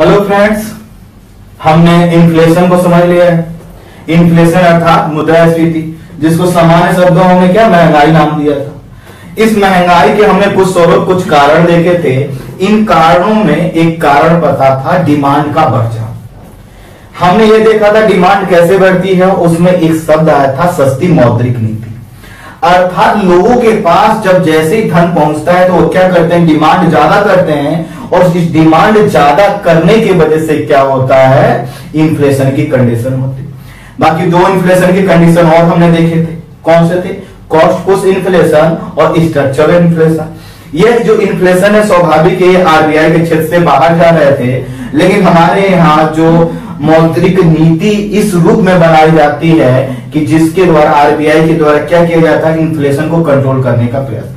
Hello friends हमने inflation को समझ लिया है। इन्फ्लेशन अर्थात मुद्रास्फीति जिसको सामान्य शब्दों में क्या महँगाई नाम दिया था। इस महँगाई के हमने कुछ स्वरूप, कुछ कारण देखे थे। इन कारणों में एक कारण पता था डिमांड का बढ़ जाना हमने ये देखा था डिमांड कैसे बढ़ती है, उसमें एक शब्द आया था, सस्ती मौद्रिक नीति। अर्थात लोगों के पास जब जैसे ही धन पहुँचता है तो वो क्या करते हैं? डिमांड ज़्यादा करते हैं और इस डिमांड ज़्यादा करने की वजह से क्या होता है? इन्फ्लेशन की कंडीशन होती। बाकी दो इन्फ्लेशन की कंडीशन और हमने देखे थे। कौन से थे? कॉस्ट पुश इन्फ्लेशन और स्ट्रक्चरल इन्फ्लेशन यह जो इन्फ्लेशन है, स्वाभाविक है आरबीआई के क्षेत्र से बाहर जा रहे थे। लेकिन हमारे यहाँ जो मौद्रिक नीति इस रूप में बनाई जाती है कि जिसके द्वारा आरबीआई के द्वारा क्या किया जाता है? इन्फ्लेशन को कंट्रोल करने का प्रयास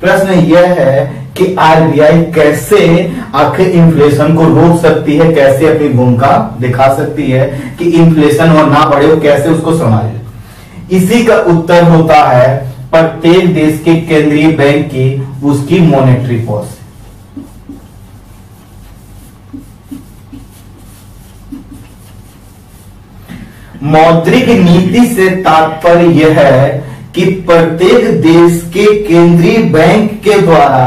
प्रश्न यह है कि आरबीआई कैसे आखिर इन्फ्लेशन को रोक सकती है, कैसे अपनी भूमिका दिखा सकती है कि इन्फ्लेशन और ना बढ़े कैसे उसको संभाले? इसी का उत्तर होता है प्रत्येक देश के केंद्रीय बैंक की उसकी मॉनेटरी पॉलिसी मौद्रिक नीति से तात्पर्य यह है कि प्रत्येक देश के केंद्रीय बैंक के द्वारा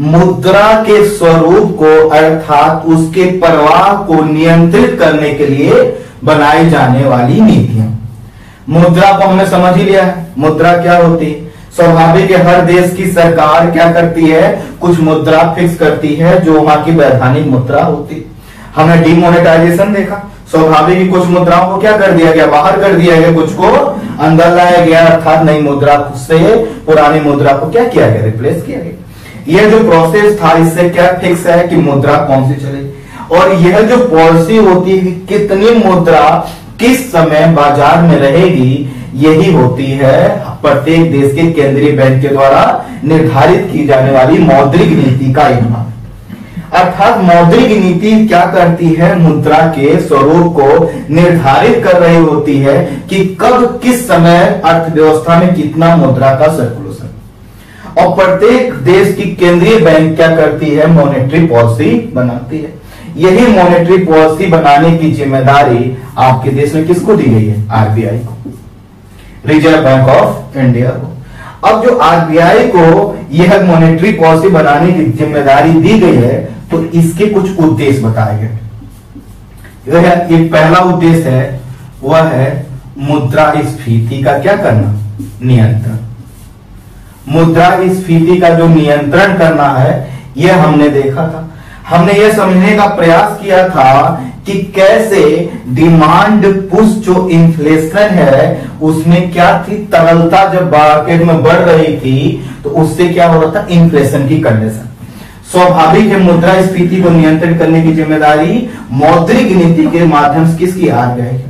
मुद्रा के स्वरूप को, अर्थात उसके प्रवाह को नियंत्रित करने के लिए बनाई जाने वाली नीतियाँ। मुद्रा को हमने समझ ही लिया है। मुद्रा क्या होती? है स्वाभाविक है, हर देश की सरकार क्या करती है? कुछ मुद्रा फिक्स करती है, जो वहाँ की वैधानिक मुद्रा होती। हमने डिमोनेटाइजेशन देखा। स्वाभाविक ही, कुछ मुद्राओं को क्या कर दिया गया? बाहर कर दिया गया, कुछ को अंदर लाया गया। अर्थात नई मुद्रा से पुरानी मुद्रा को क्या किया गया? रिप्लेस किया गया। यह जो प्रोसेस था, इससे क्या फिक्स है कि मुद्रा कौन सी चले? और यह जो पॉलिसी होती है कितनी मुद्रा किस समय बाज़ार में रहेगी, यही होती है प्रत्येक देश के केंद्रीय बैंक के द्वारा निर्धारित की जाने वाली मौद्रिक नीति का एक भाग। अर्थात मौद्रिक नीति क्या करती है? मुद्रा के स्वरूप को निर्धारित कर रही होती है कि कब, किस समय अर्थव्यवस्था में कितना मुद्रा का सर्कुलेशन और प्रत्येक देश की केंद्रीय बैंक क्या करती है? मॉनेटरी पॉलिसी बनाती है। यही मॉनेटरी पॉलिसी बनाने की ज़िम्मेदारी आपके देश में किसको दी गई है? आरबीआई को। रिज़र्व बैंक ऑफ़ इंडिया को। अब जो आरबीआई को यह मॉनेटरी पॉलिसी बनाने की ज़िम्मेदारी दी गई है तो इसके कुछ उद्देश्य बताए गए। एक पहला उद्देश्य है, वह है मुद्रा स्फीति का क्या करना? नियंत्रण। मुद्रा स्फीति का जो नियंत्रण करना है यह हमने देखा था। हमने यह समझने का प्रयास किया था कि कैसे डिमांड पुश जो इन्फ्लेशन है, उसमें क्या थी? तरलता जब मार्केट में बढ़ रही थी तो उससे क्या हो रहा था? इन्फ्लेशन की कंडीशन स्वाभाविक है, मुद्रा स्फीति को नियंत्रित करने की ज़िम्मेदारी मौद्रिक नीति के माध्यम से किसकी आ है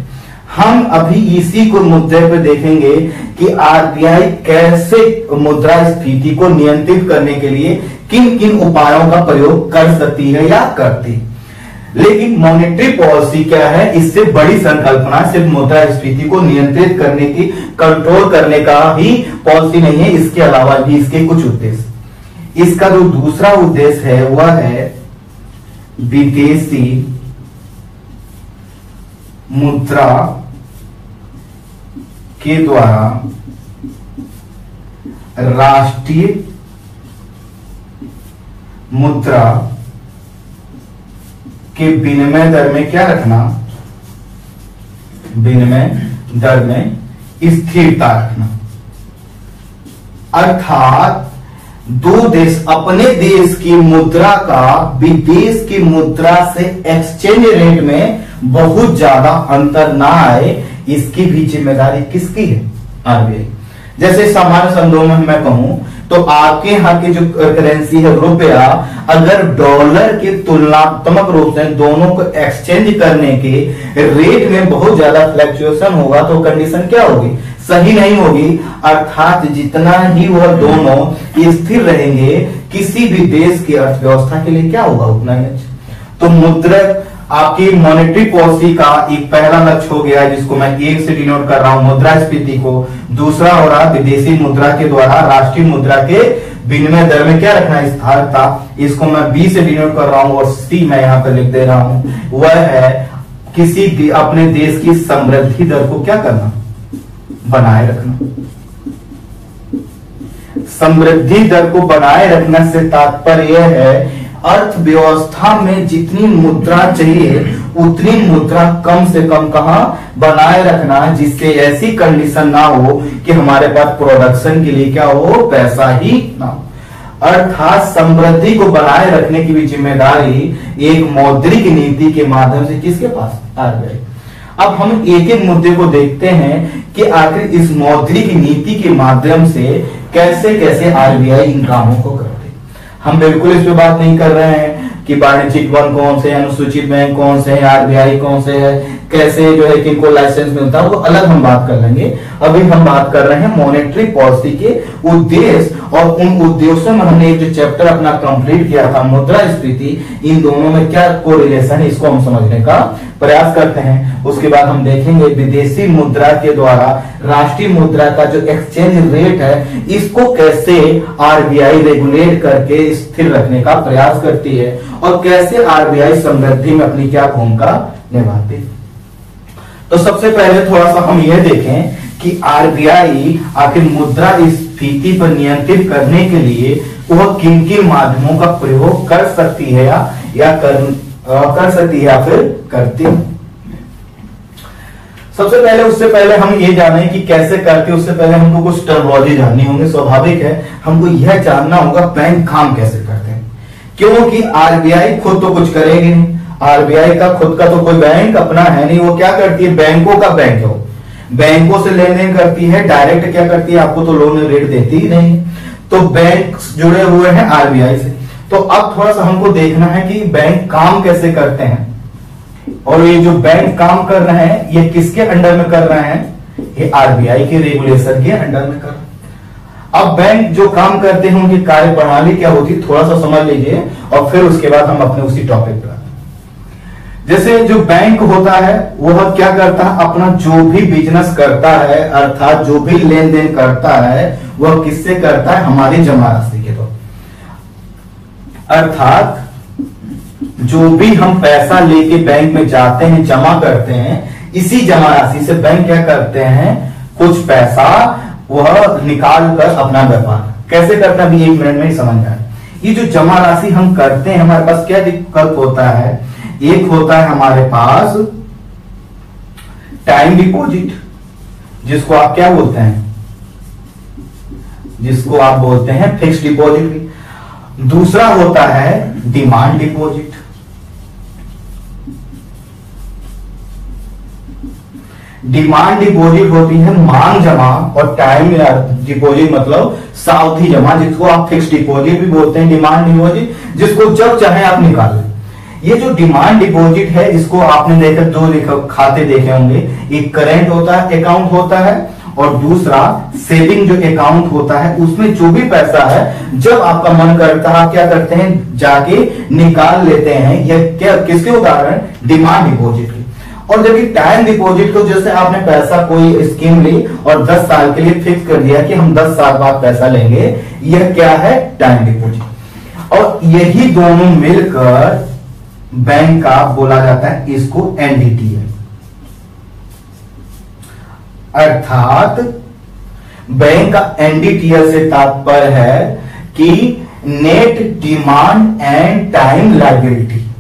हम अभी इसी को मुद्दे पर देखेंगे कि आरबीआई कैसे मुद्रा स्फीति को नियंत्रित करने के लिए किन किन उपायों का प्रयोग कर सकती है या करती। लेकिन मॉनेटरी पॉलिसी क्या है? इससे बड़ी संकल्पना सिर्फ़ मुद्रा स्फीति को नियंत्रित करने की कंट्रोल करने का ही पॉलिसी नहीं है, इसके अलावा भी इसके कुछ उद्देश्य। इसका जो दूसरा उद्देश्य है, वह है विदेशी मुद्रा के द्वारा राष्ट्रीय मुद्रा के विनिमय दर में क्या रखना? विनिमय दर में स्थिरता रखना। अर्थात दो देश अपने देश की मुद्रा का विदेश की मुद्रा से एक्सचेंज रेट में बहुत ज़्यादा अंतर ना आए। इसकी भी ज़िम्मेदारी किसकी है? आरबीआई। जैसे सामान्य शब्दों में मैं कहूँ तो आपके यहाँ की जो करेंसी है, रुपया, अगर डॉलर के तुलनात्मक रूप से दोनों को एक्सचेंज करने के रेट में बहुत ज़्यादा फ्लैक्चुएशन होगा तो कंडीशन क्या होगी? सही नहीं होगी। अर्थात जितना ही वह दोनों स्थिर रहेंगे, किसी भी देश की अर्थव्यवस्था के लिए क्या होगा उतना ही अच्छा। तो मुद्रा आपकी मॉनेटरी पॉलिसी का एक पहला लक्ष्य हो गया जिसको मैं एक से डिनोट कर रहा हूँ मुद्रा स्फीति को। दूसरा हो रहा विदेशी मुद्रा के द्वारा, राष्ट्रीय मुद्रा के विनिमय दर में क्या रखना स्थिरता इसको मैं बी से डिनोट कर रहा हूँ और सी मैं यहाँ पर लिख दे रहा हूँ। वह है किसी भी अपने देश की समृद्धि दर को क्या करना? बनाए रखना। समृद्धि दर को बनाए रखने से तात्पर्य है अर्थव्यवस्था में जितनी मुद्रा चाहिए, उतनी मुद्रा कम से कम कहा बनाए रखना जिससे ऐसी कंडीशन ना हो कि हमारे पास प्रोडक्शन के लिए क्या हो, पैसा ही ना हो। अर्थात समृद्धि को बनाए रखने की भी ज़िम्मेदारी एक मौद्रिक नीति के माध्यम से किसके पास आरबीआई अब हम एक एक मुद्दे को देखते हैं कि आखिर इस मौद्रिक नीति के माध्यम से कैसे कैसे आरबीआई इन कामों को करते हम बिल्कुल इस पे बात नहीं कर रहे हैं कि वाणिज्यिक वन कौन से हैं, अनुसूचित बैंक कौन से हैं आरबीआई कौन से है। कैसे जो है किनको लाइसेंस मिलता है, वो अलग हम बात कर लेंगे। अभी हम बात कर रहे हैं मॉनेटरी पॉलिसी के उद्देश्य और उन उद्देश्यों में हमने एक जो चैप्टर अपना कंप्लीट किया था, मुद्रा स्फीति, इन दोनों में क्या कोरिलेशन है, इसको हम समझने का प्रयास करते हैं। उसके बाद हम देखेंगे विदेशी मुद्रा के द्वारा, राष्ट्रीय मुद्रा का जो एक्सचेंज रेट है, इसको कैसे आरबीआई रेगुलेट करके स्थिर रखने का प्रयास करती है और कैसे आरबीआई समृद्धि में अपनी क्या भूमिका निभाती है। तो सबसे पहले थोड़ा सा हम यह देखें कि आरबीआई आखिर मुद्रा स्फीति पर नियंत्रित करने के लिए वह किन किन माध्यमों का प्रयोग कर सकती है या, या कर, आ, कर सकती है या फिर करती है। सबसे पहले उससे पहले हम ये जाने कि कैसे करते उससे पहले हमको कुछ टर्मोलॉजी जाननी होगी स्वाभाविक है। हमको यह जानना होगा बैंक काम कैसे करते हैं। क्योंकि आरबीआई खुद तो कुछ करेगी नहीं। आरबीआई का, खुद का तो कोई बैंक अपना है नहीं, वो क्या करती है? बैंकों का बैंक है बैंकों से लेन देन करती है, डायरेक्ट क्या करती है? आपको तो लोन रेट देती ही नहीं। तो बैंक जुड़े हुए हैं आरबीआई से। तो अब थोड़ा सा हमको देखना है कि बैंक काम कैसे करते हैं। और ये जो बैंक काम कर रहे हैं, ये किसके अंडर में कर रहे हैं? ये आरबीआई के रेगुलेशन के अंडर में कर रहे अब बैंक जो काम करते हैं, उनकी कार्य प्रणाली क्या होती है? थोड़ा सा समझ लीजिए, और फिर उसके बाद हम अपने उसी टॉपिक पर जैसे जो बैंक होता है, वह क्या करता है? अपना जो भी बिज़नेस करता है, अर्थात जो भी लेन देन करता है, वह किससे करता है? हमारी जमा राशि के तो अर्थात, जो भी हम पैसा लेके बैंक में जाते हैं, जमा करते हैं, इसी जमा राशि से बैंक क्या करते हैं? कुछ पैसा वह निकाल कर अपना व्यापार। कैसे करता है? एक मिनट में ही समझ आए ये जो जमा राशि हम करते हैं, हमारे पास क्या दिक्कत होता है? एक होता है हमारे पास टाइम डिपॉजिट जिसको आप क्या बोलते हैं? जिसको आप बोलते हैं फिक्स डिपॉजिट भी दूसरा होता है डिमांड डिपॉजिट डिमांड डिपॉजिट होती है मांग जमा और टाइम डिपॉजिट मतलब सावधि जमा, जिसको आप फिक्स डिपॉजिट भी बोलते हैं डिमांड डिपॉजिट जिसको जब चाहे आप निकाल ये जो डिमांड डिपॉजिट है, इसको आपने देखा, दो खाते देखे होंगे। एक करेंट होता है अकाउंट होता है, और दूसरा सेविंग जो अकाउंट होता है, उसमें जो भी पैसा है, जब आपका मन करता है क्या करते हैं? जाके निकाल लेते हैं। यह क्या, किसके उदाहरण? डिमांड डिपॉजिट की। और जब टाइम डिपॉजिट को, जैसे आपने पैसा कोई स्कीम ली, और 10 साल के लिए फिक्स कर दिया कि हम 10 साल बाद पैसा लेंगे, यह क्या है? टाइम डिपॉजिट और यही दोनों मिलकर बैंक का बोला जाता है, इसको एनडीटीएल अर्थात, बैंक का एनडीटीएल से तात्पर्य है कि net demand and time liability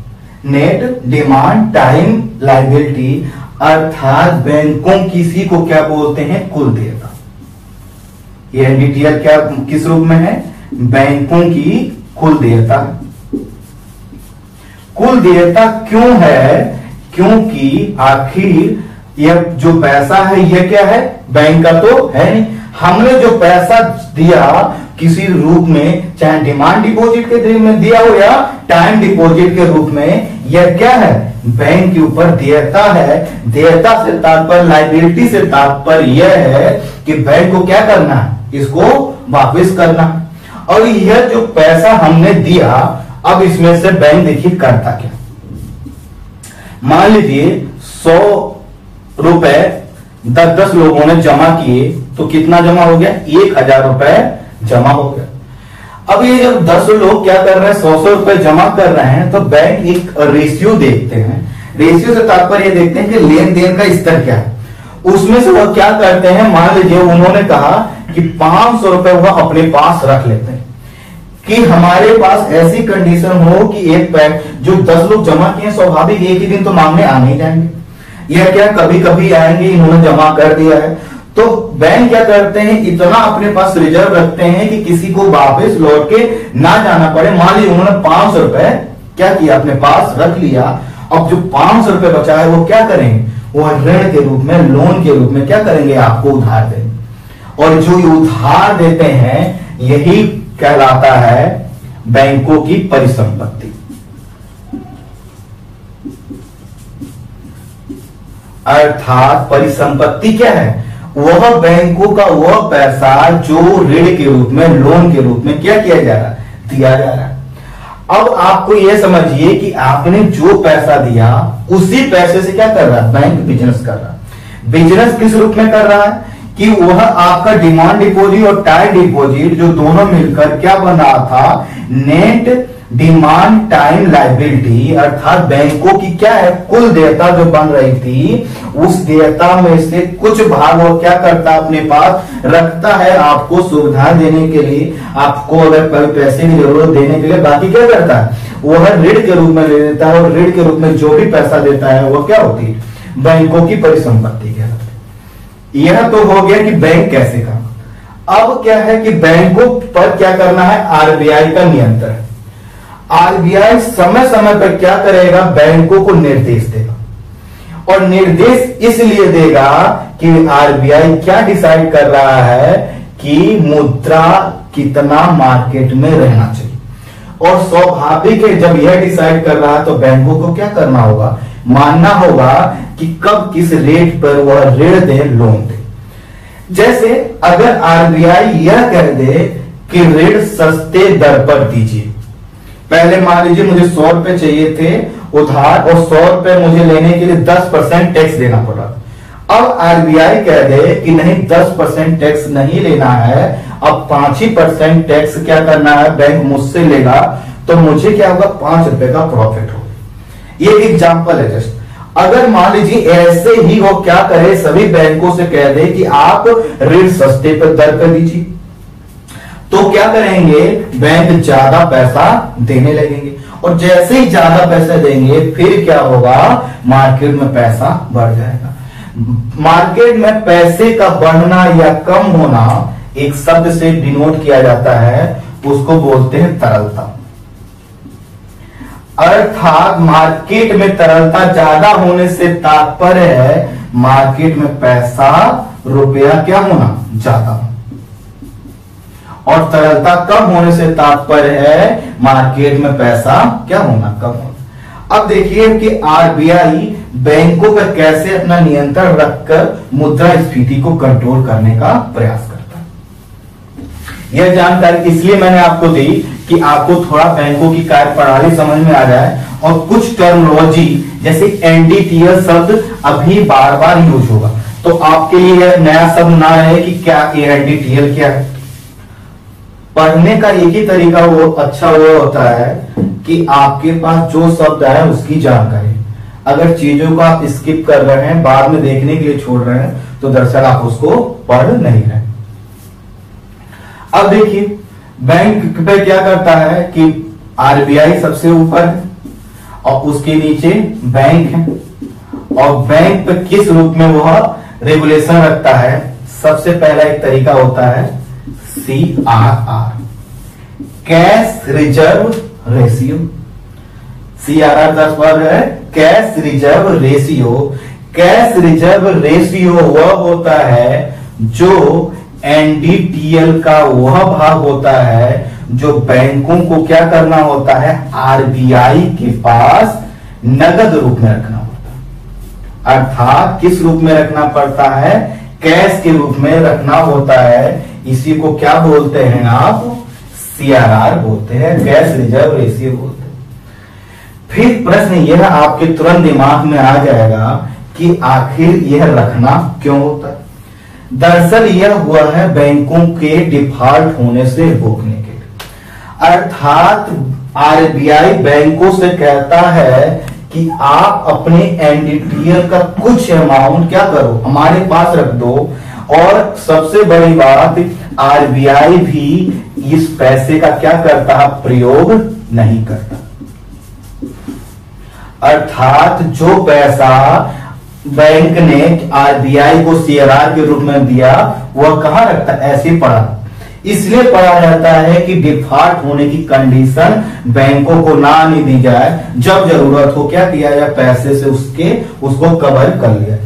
net demand time liability अर्थात बैंकों किसी को क्या बोलते हैं? कुल देयता। ये एनडीटीएल क्या, किस रूप में है? बैंकों की कुल देयता। कुल देयता क्यों है? क्योंकि आखिर यह जो पैसा है, यह क्या है? बैंक का तो है नहीं। हमने जो पैसा दिया किसी रूप में, चाहे डिमांड डिपॉजिट के में दिया हो या टाइम डिपॉजिट के रूप में, यह क्या है? बैंक के ऊपर देयता है। देयता से तात्पर्य लाइबिलिटी से तात्पर्य यह है कि बैंक को क्या करना है? इसको वापस करना। और यह जो पैसा हमने दिया अब इसमें से बैंक देखिए करता क्या? मान लीजिए सौ रुपए दस दस लोगों ने जमा किए तो कितना जमा हो गया? एक हज़ार रुपए जमा हो गया। अब ये जब दस लोग क्या कर रहे हैं, सौ सौ रुपए जमा कर रहे हैं तो बैंक एक रेशियो देखते हैं। रेशियो से तात्पर्य देखते हैं कि लेन देन का स्तर क्या है। उसमें से वह क्या करते हैं? मान लीजिए उन्होंने कहा कि पाँच सौ रुपए वह अपने पास रख लेते हैं। कि हमारे पास ऐसी कंडीशन हो कि एक पैक जो दस लोग जमा किए स्वाभाविक एक ही दिन तो मांगने आने ही जाएँगे। यह क्या कभी कभी आएँगे, इन्होंने जमा कर दिया है। तो बैंक क्या करते हैं, इतना अपने पास रिज़र्व रखते हैं कि किसी को वापस लौट के ना जाना पड़े। मान लीजिए उन्होंने पाँच सौ रुपए क्या किया, अपने पास रख लिया। अब जो पाँच सौ रुपए बचा है, वो क्या करेंगे? वो ऋण के रूप में लोन के रूप में क्या करेंगे? आपको उधार देंगे। और जो ये उधार देते हैं, यही कहलाता है बैंकों की परिसंपत्ति। अर्थात परिसंपत्ति क्या है? वह बैंकों का वह पैसा जो ऋण के रूप में, लोन के रूप में क्या किया जा रहा है? दिया जा रहा है। अब आपको यह समझिए कि आपने जो पैसा दिया, उसी पैसे से क्या कर रहा है? बैंक बिज़नेस कर रहा है। बिज़नेस किस रूप में कर रहा है? कि वह आपका डिमांड डिपॉजिट और टाइम डिपॉजिट जो दोनों मिलकर क्या बन रहा था? नेट डिमांड टाइम लाइबिलिटी अर्थात बैंकों की क्या है? कुल देयता जो बन रही थी, उस देयता में से कुछ भाग वो क्या करता अपने पास? रखता है आपको सुविधा देने के लिए। आपको अगर कभी पैसे की ज़रूरत देने के लिए बाकी क्या करता है? वह ऋण के रूप में ले देता है और ऋण के रूप में जो भी पैसा देता है, वह क्या होती? है बैंकों की परिसंपत्ति क्या यह तो हो गया कि बैंक कैसे काम अब क्या है कि बैंकों पर क्या करना है? आरबीआई का नियंत्रण। आरबीआई समय समय पर क्या करेगा? बैंकों को निर्देश देगा। और निर्देश इसलिए देगा कि आरबीआई क्या डिसाइड कर रहा है कि मुद्रा कितना मार्केट में रहना चाहिए। और स्वाभाविक है, जब यह डिसाइड कर रहा है तो बैंकों को क्या करना होगा? मानना होगा कि कब किस रेट पर वह ऋण दे लोन दे जैसे अगर आरबीआई यह कह दे कि ऋण सस्ते दर पर दीजिए। पहले मान लीजिए मुझे सौ रुपए चाहिए थे, उधार, और सौ रुपए मुझे लेने के लिए दस परसेंट टैक्स देना पड़ा। अब आरबीआई कह दे कि नहीं, दस परसेंट टैक्स नहीं लेना है, अब पाँच ही परसेंट टैक्स क्या करना है बैंक मुझसे लेगा तो मुझे क्या होगा, पाँच रुपए का प्रॉफिट होगा। ये एग्ज़ाम्पल है जस्ट अगर मान लीजिए ऐसे ही वो क्या करे, सभी बैंकों से कह दे कि आप ऋण सस्ते पर दर कर दीजिए। तो क्या करेंगे? बैंक ज़्यादा पैसा देने लगेंगे। और जैसे ही ज़्यादा पैसा देंगे, फिर क्या होगा? मार्केट में पैसा बढ़ जाएगा। मार्केट में पैसे का बढ़ना या कम होना एक शब्द से डिनोट किया जाता है, उसको बोलते हैं तरलता। अर्थात मार्केट में तरलता ज़्यादा होने से तात्पर्य है, मार्केट में पैसा, रुपया क्या होना? ज़्यादा। और तरलता कम होने से तात्पर्य है, मार्केट में पैसा क्या होना? कम होना। अब देखिए कि आरबीआई बैंकों पर कैसे अपना नियंत्रण रखकर मुद्रा स्फीति को कंट्रोल करने का प्रयास करता है। यह जानकारी इसलिए मैंने आपको दी कि आपको थोड़ा बैंकों की कार्य प्रणाली समझ में आ जाए और कुछ टर्मोलॉजी जैसे एनडीटीएल शब्द अभी बार बार यूज़ होगा। तो आपके लिए नया शब्द ना है कि क्या एनडीटीएल क्या है। पढ़ने का एक ही तरीका वो अच्छा वो होता है कि आपके पास जो शब्द है उसकी जानकारी। अगर चीज़ों को आप स्किप कर रहे हैं, बाद में देखने के लिए छोड़ रहे हैं तो दरअसल आप उसको पढ़ नहीं रहे। अब देखिए बैंक पे क्या करता है कि आरबीआई सबसे ऊपर है और उसके नीचे बैंक है। और बैंक पे किस रूप में वह रेगुलेशन रखता है? सबसे पहला एक तरीका होता है C R R cash reserve ratio. C R R का स्वर है cash reserve ratio. Cash reserve ratio वह होता है जो एनडीटीएल का वह भाग होता है जो बैंकों को क्या करना होता है? आरबीआई के पास नगद रूप में रखना होता है। अर्थात किस रूप में रखना पड़ता है? कैश के रूप में रखना होता है। इसी को क्या बोलते हैं आप? सीआरआर बोलते हैं कैश रिज़र्व रेशियो बोलते हैं। फिर प्रश्न यह आपके तुरंत दिमाग में आ जाएगा कि आखिर यह रखना क्यों होता है? दरअसल यह हुआ है बैंकों के डिफ़ॉल्ट होने से रोकने के अर्थात आरबीआई बैंकों से कहता है कि आप अपने एनडीटीएल का कुछ अमाउंट क्या करो, हमारे पास रख दो। और सबसे बड़ी बात, आरबीआई भी इस पैसे का क्या करता है, प्रयोग नहीं करता। अर्थात जो पैसा बैंक ने आरबीआई को सीआरआर के रूप में दिया, वह कहा रखता ऐसे पढ़ा। इसलिए पढ़ा जाता है कि डिफ़ॉल्ट होने की कंडीशन बैंकों को ना आने दी जाए। जब ज़रूरत हो, क्या किया जाए? पैसे से उसके, उसको कवर कर लिया।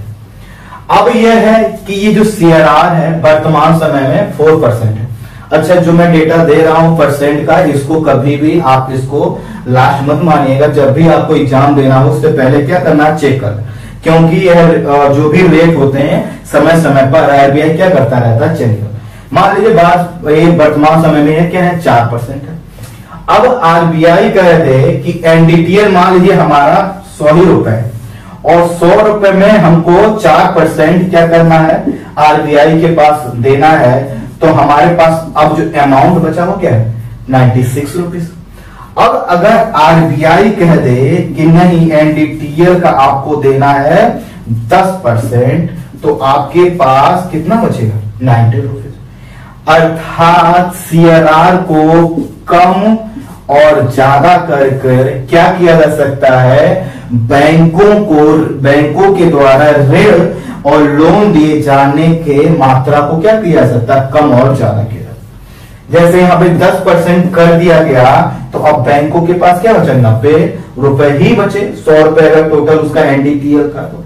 अब यह है कि ये जो सीआरआर है, वर्तमान समय में फोर परसेंट है। अच्छा जो मैं डेटा दे रहा हूँ परसेंट का, इसको कभी भी आप इसको लास्ट मत मानिएगा। जब भी आपको एग्ज़ाम देना हो, उससे पहले क्या करना? चेक कर क्योंकि यह जो भी रेट होते हैं, समय समय पर आरबीआई क्या करता रहता है? चेक मान लीजिए बात ये वर्तमान समय में है क्या है चार परसेंट है। अब आरबीआई कहते कि एनडीटीएल मान लीजिए हमारा सौ ही रुपए और सौ रुपए में हमको चार परसेंट क्या करना है? आरबीआई के पास देना है। तो हमारे पास अब जो अमाउंट बचा वो क्या है? नाइन्टी सिक्स रुपीज़ अब अगर आरबीआई कह दे कि नहीं एनडीटीएल का आपको देना है दस परसेंट तो आपके पास कितना बचेगा? नाइन्टी रुपीज़ अर्थात सीआरआर को कम और ज़्यादा कर कर क्या किया जा सकता है? बैंकों को, बैंकों के द्वारा ऋण और लोन दिए जाने के मात्रा को क्या किया जा सकता है? कम और ज़्यादा किया जैसे यहाँ पे 10 परसेंट कर दिया गया तो अब बैंकों के पास क्या बचा? नब्बे रुपए ही बचे, सौ रुपए अगर टोटल उसका एनडीटीएल का तो।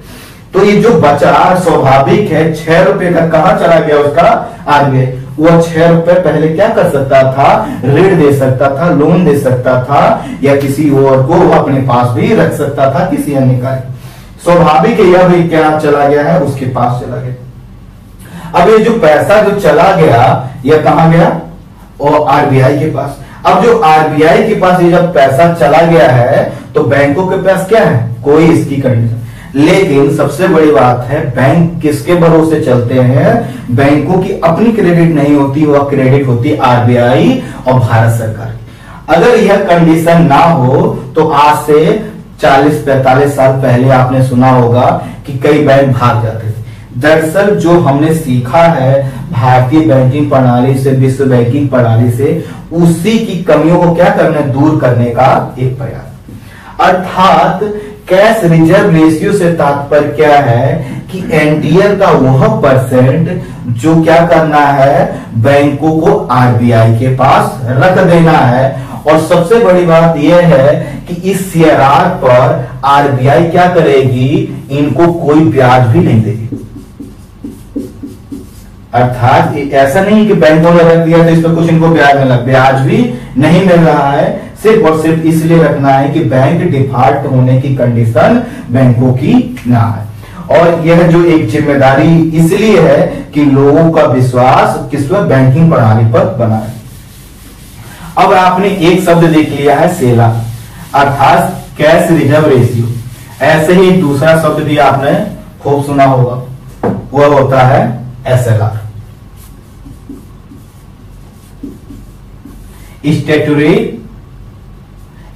तो ये जो बचा स्वाभाविक है, छह रुपए का कहा चला गया उसका? आगे। वह छह रुपए पहले क्या कर सकता था? ऋण दे सकता था लोन दे सकता था, या किसी और को अपने पास भी रख सकता था, किसी अन्य का स्वाभाविक है यह भी क्या चला गया है? उसके पास चला गया। अब ये जो पैसा जो चला गया, यह कहा गया? और आरबीआई के पास। अब जो आरबीआई के पास ये जब पैसा चला गया है तो बैंकों के पास क्या है? कोई इसकी कंडीशन लेकिन सबसे बड़ी बात है, बैंक किसके भरोसे चलते हैं? बैंकों की अपनी क्रेडिट नहीं होती, वह क्रेडिट होती आरबीआई और भारत सरकार अगर यह कंडीशन ना हो तो आज से 40-45 साल पहले आपने सुना होगा कि कई बैंक भाग जाते थे। दरअसल जो हमने सीखा है भारतीय बैंकिंग प्रणाली से, विश्व बैंकिंग प्रणाली से उसी की कमियों को क्या करना दूर करने का एक प्रयास। अर्थात कैश रिज़र्व रेशियो से तात्पर्य क्या है कि एनडीएल का वह परसेंट जो क्या करना है? बैंकों को आरबीआई के पास रख देना है। और सबसे बड़ी बात यह है कि इस सीआरआर पर आरबीआई क्या करेगी? इनको कोई ब्याज भी नहीं देगी। अर्थात ऐसा नहीं कि बैंकों ने रख दिया तो इस पर कुछ इनको ब्याज मिला ब्याज भी नहीं मिल रहा है। सिर्फ़ और सिर्फ़ इसलिए रखना है कि बैंक डिफ़ॉल्ट होने की कंडीशन बैंकों की ना है। और यह जो एक ज़िम्मेदारी इसलिए है कि लोगों का विश्वास किस पर बैंकिंग प्रणाली पर बना है अब आपने एक शब्द देख लिया है, सेला। अर्थात कैश रिज़र्व रेशियो। ऐसे ही दूसरा शब्द भी आपने खूब सुना होगा। वह होता है SLR. Statutory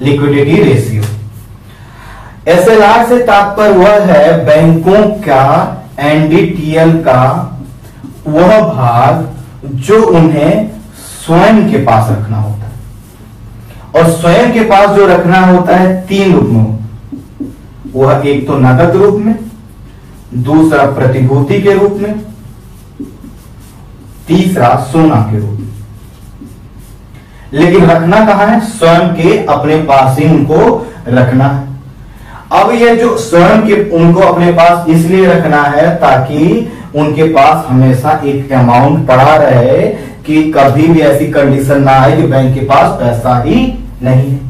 liquidity ratio SLR से तात्पर्य वह है, बैंकों का एनडीटीएल का, वह भाग जो उन्हें स्वयं के पास रखना होता है। और स्वयं के पास जो रखना होता है तीन रूप में वह एक तो नकद रूप में, दूसरा प्रतिभूति के रूप में, तीसरा सोना के रूप में। लेकिन रखना कहाँ है? स्वयं के अपने पास ही उनको रखना है। अब ये जो स्वयं के, उनको अपने पास इसलिए रखना है ताकि उनके पास हमेशा एक अमाउंट पड़ा रहे कि कभी भी ऐसी कंडीशन ना आए कि बैंक के पास पैसा ही नहीं है।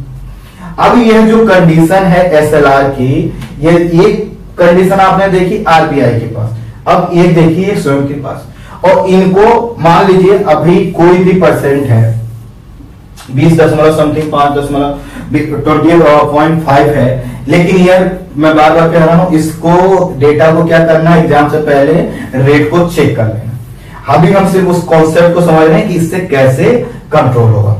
अब यह जो कंडीशन है एसएलआर की, ये एक कंडीशन आपने देखी आरबीआई के पास। अब एक देखिए स्वयं के पास। और इनको मान लीजिए अभी कोई भी परसेंट है बीस दशमलव समथिंग पाँच दशमलव ट्वेंटी पॉइंट फाइव है। लेकिन यार, मैं बार बार कह रहा हूँ, इसको डेटा को क्या करना एग्ज़ाम से पहले रेट को चेक कर लेना अभी हम सिर्फ़ उस कॉन्सेप्ट को समझ रहे हैं कि इससे कैसे कंट्रोल होगा।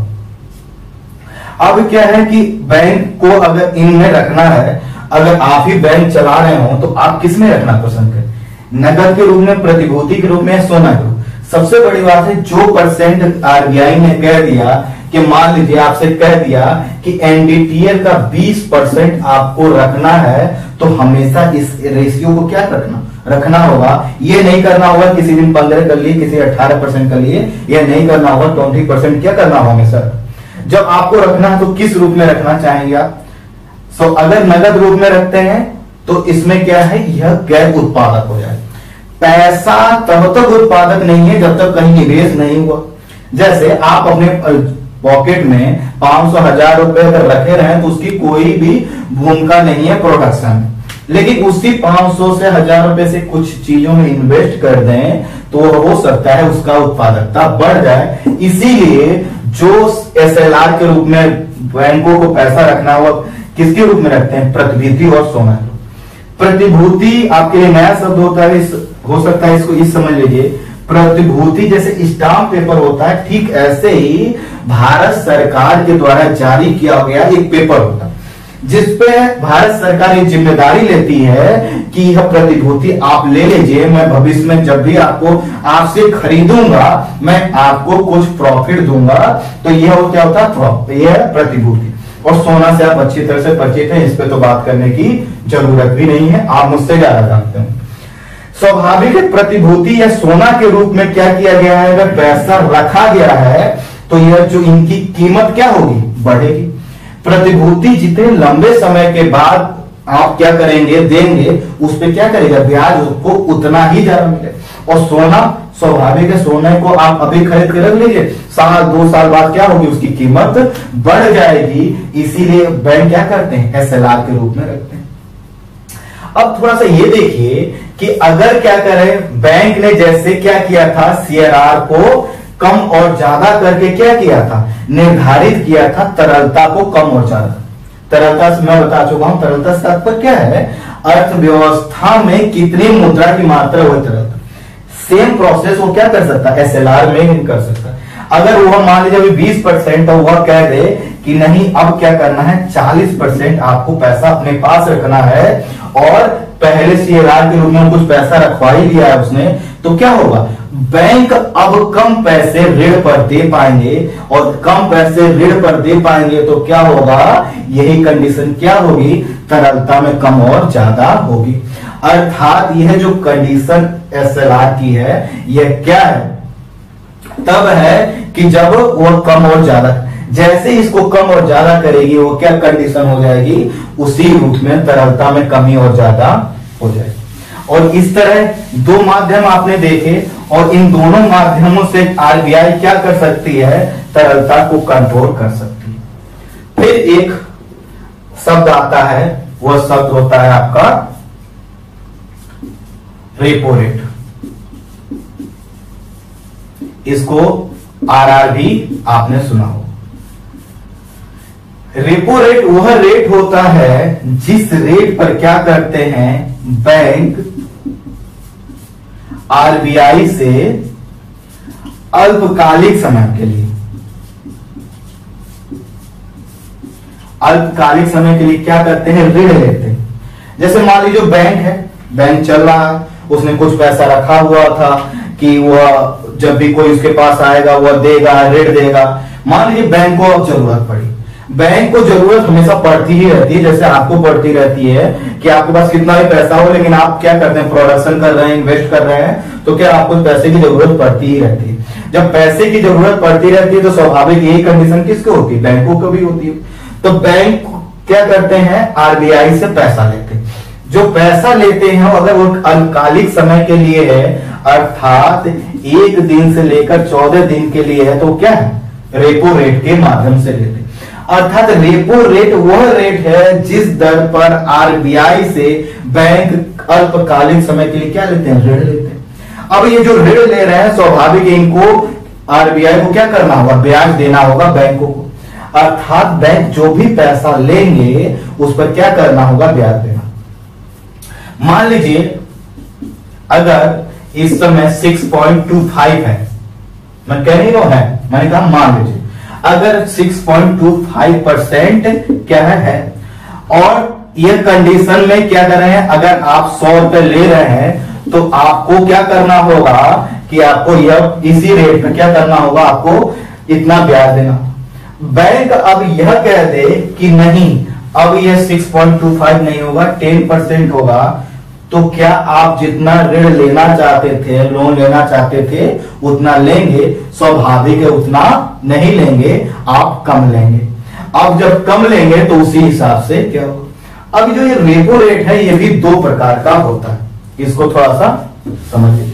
अब क्या है कि बैंक को अगर इनमें रखना है, अगर आप ही बैंक चला रहे हो तो आप किसमें रखना पसंद करें? नगद के रूप में, प्रतिभूति के रूप में सोना के रूप सबसे बड़ी बात है, जो परसेंट आरबीआई ने कह दिया कि मान लीजिए, आपसे कह दिया कि एनडीटीएल का 20 परसेंट आपको रखना है तो हमेशा इस रेशियो को क्या रखना? रखना होगा। ये नहीं करना होगा किसी दिन पंद्रह कर लिए, किसी अठारह परसेंट कर लिए, ये नहीं करना होगा ट्वेंटी परसेंट क्या करना होगा हमेशा जब आपको रखना है तो किस रूप में रखना चाहेंगे आप? सो अगर नगद रूप में रखते हैं तो इसमें क्या है? यह गैर उत्पादक हो जाए पैसा तब तक उत्पादक नहीं है जब तक कहीं निवेश नहीं हुआ। जैसे आप अपने पॉकेट में पाँच सौ हज़ार रुपए अगर रखे रहे तो उसकी कोई भी भूमिका नहीं है प्रोडक्शन में। लेकिन उसी 500 से हज़ार रुपए से कुछ चीज़ों में इन्वेस्ट कर दें तो हो सकता है उसका उत्पादकता बढ़ जाए। इसीलिए जो एसएलआर के रूप में बैंकों को पैसा रखना हुआ, किसके रूप में रखते हैं? प्रतिभूति और सोना। प्रतिभूति आपके लिए नया शब्द होता है इस हो सकता है इसको इस समझ लीजिए प्रतिभूति जैसे स्टाम्प पेपर होता है, ठीक ऐसे ही भारत सरकार के द्वारा जारी किया गया एक पेपर होता है, जिसपे भारत सरकार ये ज़िम्मेदारी लेती है कि यह प्रतिभूति आप ले लीजिए, मैं भविष्य में जब भी आपको आपसे खरीदूँगा, मैं आपको कुछ प्रॉफिट दूँगा तो यह हो क्या होता है? यह प्रतिभूति। और सोना से आप अच्छी तरह से परिचित हैं, इस पे तो बात करने की ज़रूरत भी नहीं है, आप मुझसे ज़्यादा जानते हैं। स्वाभाविक प्रतिभूति या सोना के रूप में क्या किया गया है? अगर पैसा रखा गया है तो यह जो इनकी कीमत क्या होगी? बढ़ेगी। प्रतिभूति जितने लंबे समय के बाद आप क्या करेंगे, देंगे, उस पर क्या करेगा? ब्याज उसको उतना ही ज़्यादा मिले और सोना, स्वाभाविक है, सोने को आप अभी खरीद के रख लीजिए। साल, दो साल बाद क्या होगी? उसकी कीमत बढ़ जाएगी। इसीलिए बैंक क्या करते हैं? एस के रूप में रखते हैं। अब थोड़ा सा ये देखिए कि अगर क्या करें, बैंक ने जैसे क्या किया था सीआरआर को कम और ज़्यादा करके क्या किया था? निर्धारित किया था, तरलता को कम और ज़्यादा। तरलता मैं बता चुका हूँ, तरलता से तात्पर्य क्या है? अर्थव्यवस्था में कितनी मुद्रा की मात्रा हुई तरलता। सेम प्रोसेस वो क्या कर सकता है? एसएलआर में ही कर सकता है। अगर वह मान लीजिए अभी बीस परसेंट तो वह कह दे कि नहीं, अब क्या करना है? चालीस परसेंट आपको पैसा अपने पास रखना है और पहले से राज के रूप में कुछ पैसा रखवा ही लिया है उसने तो क्या होगा? बैंक अब कम पैसे ऋण पर दे पाएँगे और कम पैसे ऋण पर दे पाएँगे तो क्या होगा? यही कंडीशन क्या होगी? तरलता में कम और ज़्यादा होगी। अर्थात यह जो कंडीशन एस की है, यह क्या है? तब है कि जब वह कम और ज़्यादा, जैसे इसको कम और ज़्यादा करेगी, वो क्या कंडीशन हो जाएगी? उसी रूप में तरलता में कमी और ज़्यादा हो जाएगी और इस तरह दो माध्यम आपने देखे और इन दोनों माध्यमों से आरबीआई क्या कर सकती है? तरलता को कंट्रोल कर सकती है। फिर एक शब्द आता है, वह शब्द होता है आपका रेपो रेट इसको आरआरबी आपने सुना हो रेपो रेट वह रेट होता है जिस रेट पर क्या करते हैं? बैंक आरबीआई से अल्पकालिक समय के लिए। अल्पकालिक समय के लिए क्या करते हैं? ऋण लेते हैं। जैसे मान लीजिए बैंक है, बैंक चल रहा है, उसने कुछ पैसा रखा हुआ था कि वह जब भी कोई उसके पास आएगा, वह देगा, ऋण देगा। मान लीजिए बैंक को अब ज़रूरत पड़ी। बैंक को ज़रूरत हमेशा पड़ती ही रहती है, जैसे आपको पड़ती रहती है कि आपके पास कितना भी पैसा हो, लेकिन आप क्या करते हैं प्रोडक्शन कर रहे हैं इन्वेस्ट कर रहे हैं तो क्या आपको पैसे की ज़रूरत पड़ती ही रहती है? जब पैसे की ज़रूरत पड़ती रहती है तो स्वाभाविक यही कंडीशन किसको होती है? बैंकों को भी होती है। तो बैंक क्या करते हैं? आरबीआई से पैसा लेते जो पैसा लेते हैं अगर वो अल्पकालिक समय के लिए है, अर्थात एक दिन से लेकर चौदह दिन के लिए है तो क्या है? रेपो रेट के माध्यम से लेते अर्थात रेपो रेट वह रेट है जिस दर पर आरबीआई से बैंक अल्पकालीन समय के लिए क्या लेते हैं? ऋण लेते हैं। अब ये जो ऋण ले रहे हैं, स्वाभाविक इनको आरबीआई को क्या करना होगा? ब्याज देना होगा बैंकों को। अर्थात बैंक जो भी पैसा लेंगे, उस पर क्या करना होगा? ब्याज देना। मान लीजिए, अगर इस समय 6.25 है, मैं कह रहा है। मैंने कहा मान लीजिए। अगर 6.25 परसेंट क्या है? और ये कंडीशन में क्या कर रहे हैं? अगर आप सौ रुपए ले रहे हैं तो आपको क्या करना होगा कि आपको यह इसी रेट में क्या करना होगा? आपको इतना ब्याज देना। बैंक अब यह कह दे कि नहीं, अब यह 6.25 नहीं होगा 10 परसेंट होगा। तो क्या आप जितना ऋण लेना चाहते थे लोन लेना चाहते थे, उतना लेंगे? स्वाभाविक है, उतना नहीं लेंगे, आप कम लेंगे। अब जब कम लेंगे तो उसी हिसाब से क्या होगा? अब जो ये रेपो रेट है, ये भी दो प्रकार का होता है। इसको थोड़ा सा समझिए।